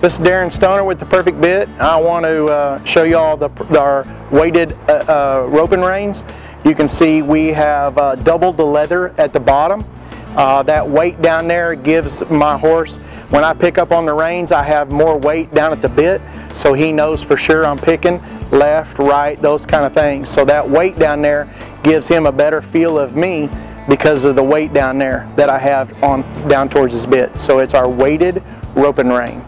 This is Darren Stoner with the Perfect Bit. I want to uh, show you all the, our weighted uh, uh, roping reins. You can see we have uh, doubled the leather at the bottom. Uh, that weight down there gives my horse, when I pick up on the reins, I have more weight down at the bit, so he knows for sure I'm picking left, right, those kind of things. So that weight down there gives him a better feel of me because of the weight down there that I have on down towards his bit. So it's our weighted roping rein.